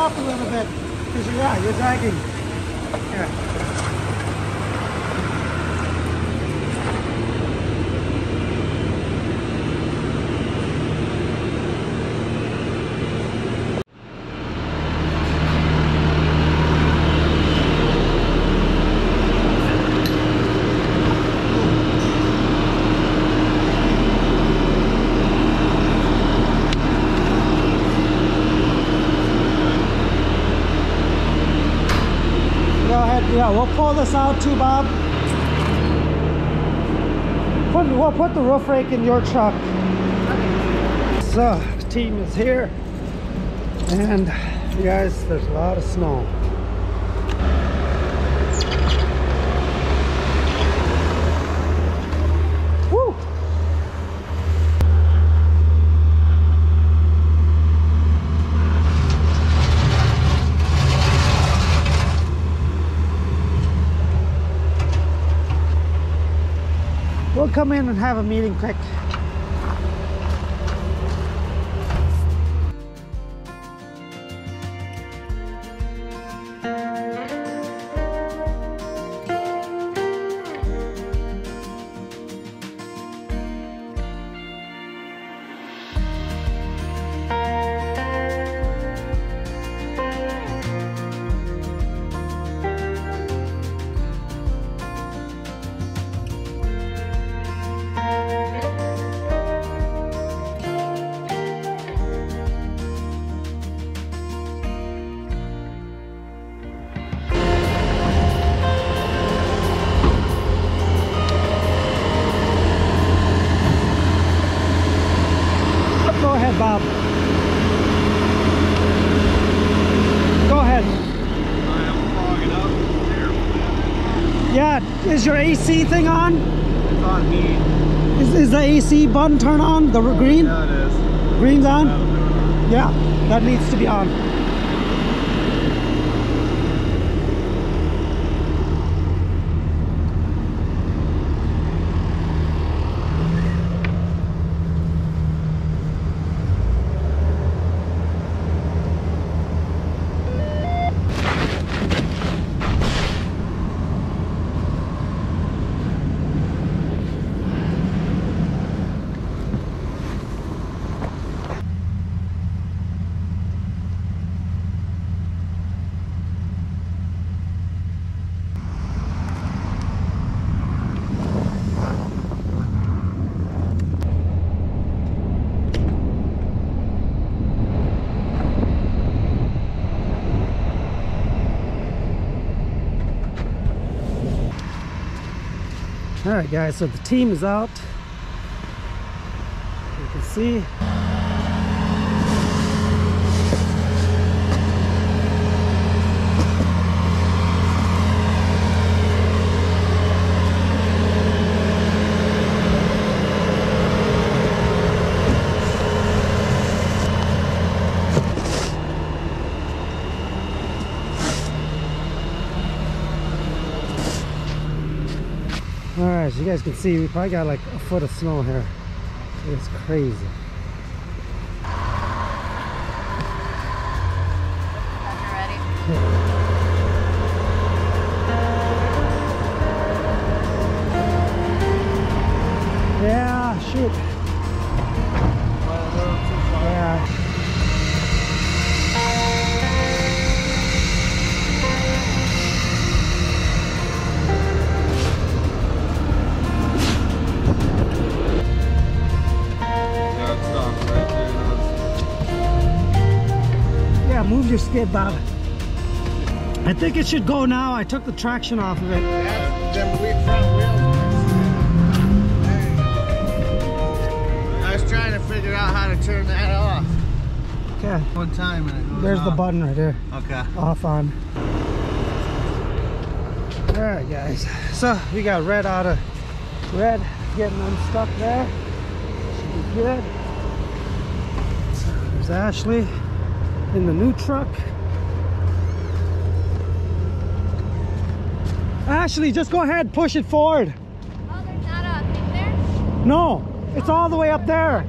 Up a little bit. Because yeah, you're dragging. Yeah. Go ahead. Yeah, we'll pull this out too, Bob. Put, we'll put the roof rake in your truck. So, team is here. And you guys, there's a lot of snow. We'll come in and have a meeting quick. Is your AC thing on? It's on me. Is, is the AC button turned on? The green? Yeah, it is. Green's on? That'll do it. Yeah, that needs to be on. All right, guys, so the team is out. You can see. All right, as you guys can see, we probably got like a foot of snow here. It's crazy. Your skid, Bob. I think it should go now. I took the traction off of it. That's them weak front wheels. I was trying to figure out how to turn that off. Okay. One time it There's the button right there. Okay. Off on. Alright guys. So we got red out of red getting unstuck there. Should be good. There's Ashley in the new truck. Ashley, just go ahead, push it forward. Oh, there's not a thing there? No, it's all the way up there.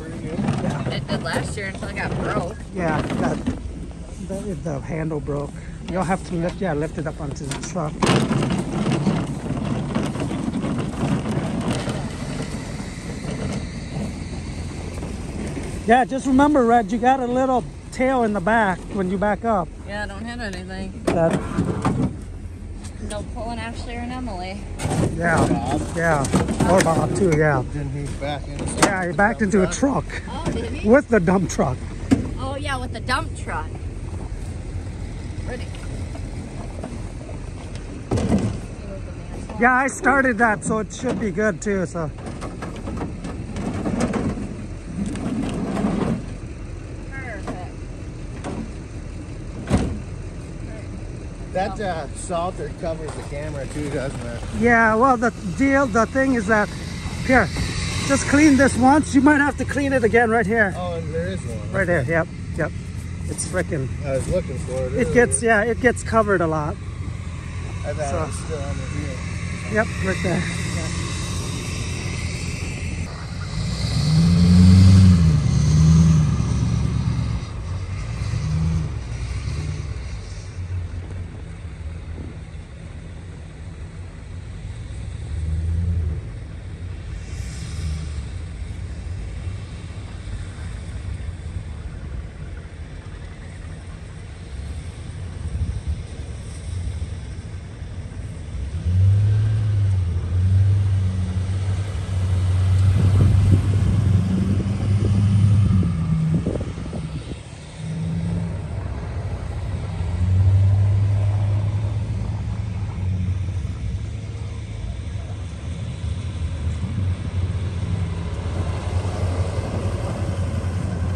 It did last year until it got broke. Yeah, that, the, the handle broke. You'll have to lift, yeah, lift it up onto the truck. Yeah, just remember, Red, you got a little tail in the back when you back up. Yeah, I don't hit anything. That, No pulling Ashley and Emily. yeah, yeah, or Bob too, yeah. Then he back into Yeah, he backed into a truck Oh, did he? with the dump truck. Oh, yeah, with the dump truck. Ready. Yeah, I started that, so it should be good too. So That uh, salter covers the camera too, doesn't it? yeah, well, the deal, the thing is that here, just clean this once. You might have to clean it again right here, Oh, and there is one. right here. Yep, yep. It's freaking. I was looking for it. It earlier. gets yeah, it gets covered a lot. I thought so- it was still on the wheel. Yep, right there.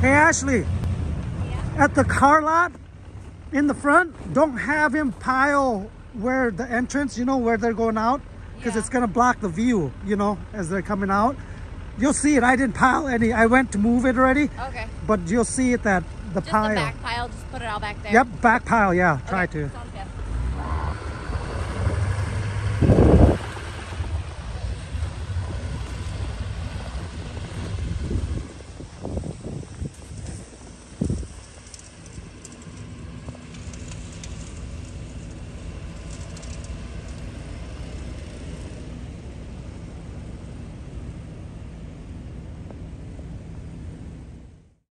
Hey Ashley, Yeah? at the car lot in the front, don't have him pile where the entrance, you know, where they're going out, because Yeah. it's gonna block the view, you know, as they're coming out. You'll see it. I didn't pile any. I went to move it already, Okay. but you'll see it that the Just pile. the back pile, just put it all back there. Yep, back pile. Yeah, try Okay, to. sounds